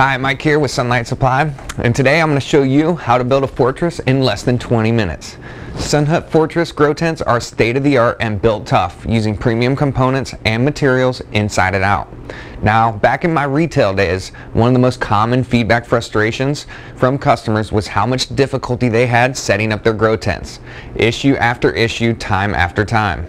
Hi, Mike here with Sunlight Supply, and today I'm going to show you how to build a fortress in less than 20 minutes. Sun Hut Fortress grow tents are state-of-the-art and built tough, using premium components and materials inside and out. Now, back in my retail days, one of the most common feedback frustrations from customers was how much difficulty they had setting up their grow tents. Issue after issue, time after time.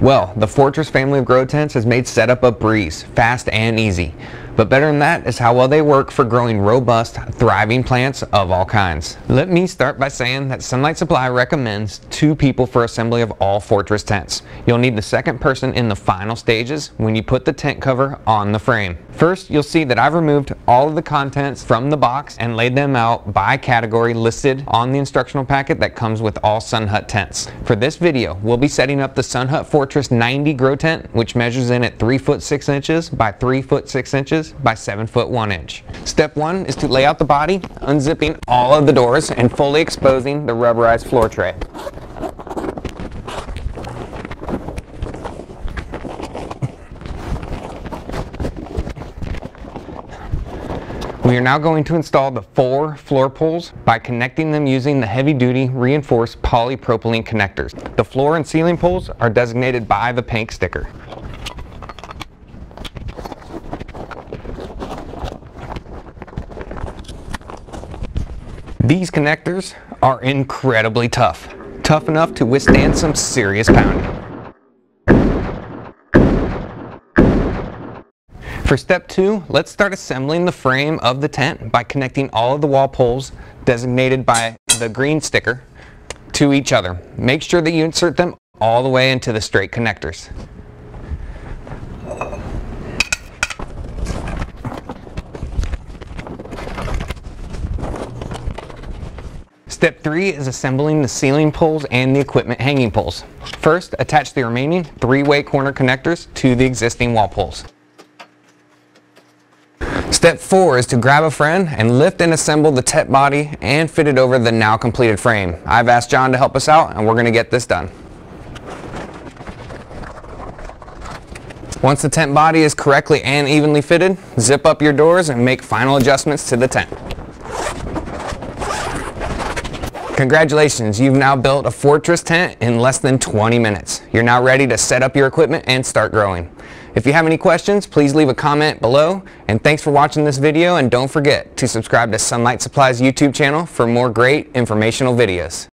Well, the Fortress family of grow tents has made setup a breeze, fast and easy. But better than that is how well they work for growing robust, thriving plants of all kinds. Let me start by saying that Sunlight Supply recommends two people for assembly of all Fortress tents. You'll need the second person in the final stages when you put the tent cover on the frame. First, you'll see that I've removed all of the contents from the box and laid them out by category listed on the instructional packet that comes with all Sun Hut tents. For this video, we'll be setting up the Sun Hut Fortress 90 grow tent, which measures in at 3 foot 6 inches by 3 foot 6 inches inches by 7 foot 1 inch. Step 1 is to lay out the body, unzipping all of the doors and fully exposing the rubberized floor tray. We are now going to install the four floor pulls by connecting them using the heavy duty reinforced polypropylene connectors. The floor and ceiling pulls are designated by the pink sticker. These connectors are incredibly tough. Tough enough to withstand some serious pounding. For step two, let's start assembling the frame of the tent by connecting all of the wall poles designated by the green sticker to each other. Make sure that you insert them all the way into the straight connectors. Step three is assembling the ceiling poles and the equipment hanging poles. First, attach the remaining three-way corner connectors to the existing wall poles. Step four is to grab a friend and lift and assemble the tent body and fit it over the now completed frame. I've asked John to help us out and we're going to get this done. Once the tent body is correctly and evenly fitted, zip up your doors and make final adjustments to the tent. Congratulations, you've now built a Fortress tent in less than 20 minutes. You're now ready to set up your equipment and start growing. If you have any questions, please leave a comment below. And thanks for watching this video and don't forget to subscribe to Sunlight Supplies YouTube channel for more great informational videos.